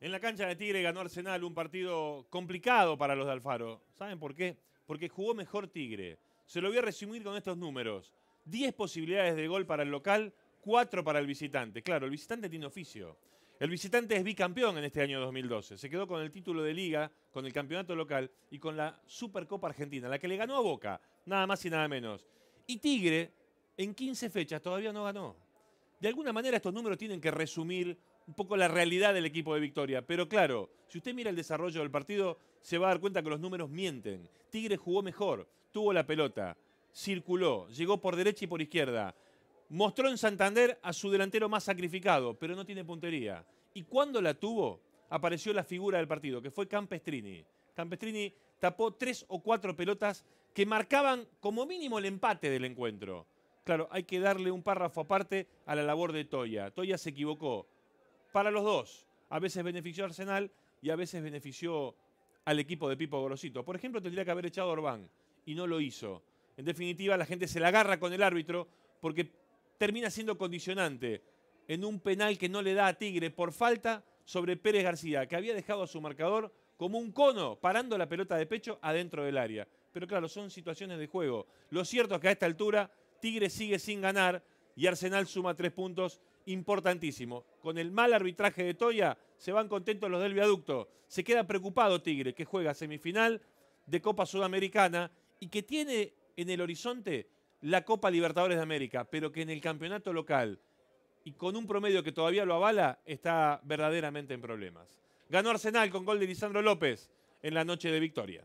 En la cancha de Tigre ganó Arsenal un partido complicado para los de Alfaro. ¿Saben por qué? Porque jugó mejor Tigre. Se lo voy a resumir con estos números. 10 posibilidades de gol para el local, 4 para el visitante. Claro, el visitante tiene oficio. El visitante es bicampeón en este año 2012. Se quedó con el título de liga, con el campeonato local y con la Supercopa Argentina, la que le ganó a Boca, nada más y nada menos. Y Tigre, en 15 fechas, todavía no ganó. De alguna manera estos números tienen que resumir un poco la realidad del equipo de Victoria. Pero claro, si usted mira el desarrollo del partido, se va a dar cuenta que los números mienten. Tigre jugó mejor, tuvo la pelota, circuló, llegó por derecha y por izquierda. Mostró en Santander a su delantero más sacrificado, pero no tiene puntería. Y cuando la tuvo, apareció la figura del partido, que fue Campestrini. Campestrini tapó tres o cuatro pelotas que marcaban como mínimo el empate del encuentro. Claro, hay que darle un párrafo aparte a la labor de Toya. Toya se equivocó para los dos. A veces benefició a Arsenal y a veces benefició al equipo de Pipo Gorosito. Por ejemplo, tendría que haber echado a Orbán y no lo hizo. En definitiva, la gente se la agarra con el árbitro porque termina siendo condicionante en un penal que no le da a Tigre por falta sobre Pérez García, que había dejado a su marcador como un cono parando la pelota de pecho adentro del área. Pero claro, son situaciones de juego. Lo cierto es que a esta altura Tigre sigue sin ganar y Arsenal suma tres puntos importantísimo. Con el mal arbitraje de Toya, se van contentos los del viaducto. Se queda preocupado Tigre, que juega semifinal de Copa Sudamericana y que tiene en el horizonte la Copa Libertadores de América, pero que en el campeonato local y con un promedio que todavía lo avala, está verdaderamente en problemas. Ganó Arsenal con gol de Lisandro López en la noche de victoria.